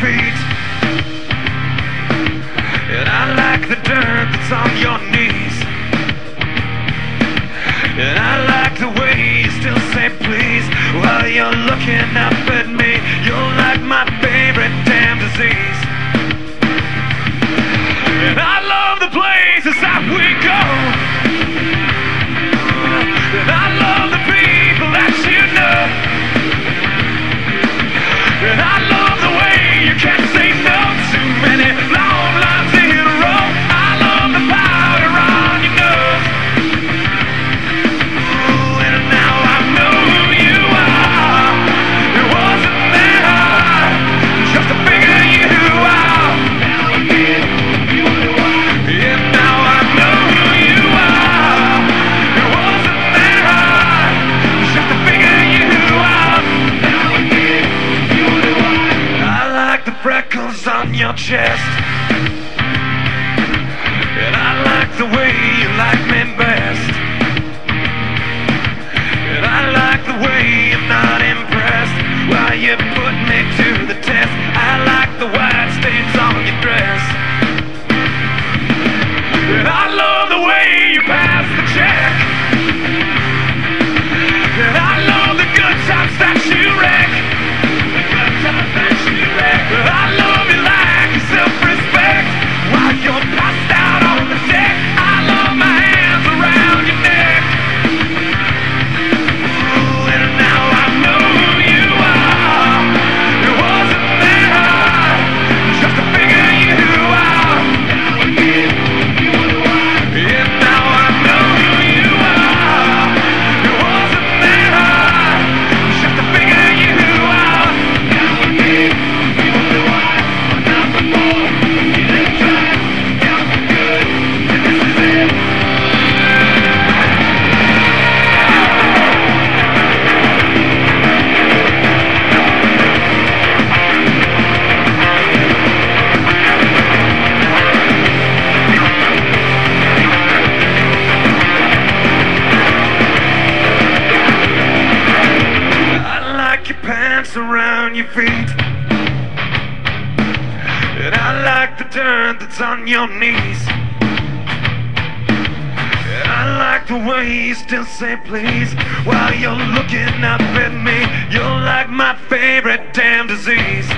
feet. And I like the dirt that's on your knees. And I like the way you still say please while you're looking up. on your chest. And I like the way you like me. your feet. And I like the turn that's on your knees. And I like the way you still say please while you're looking up at me. You're like my favorite damn disease.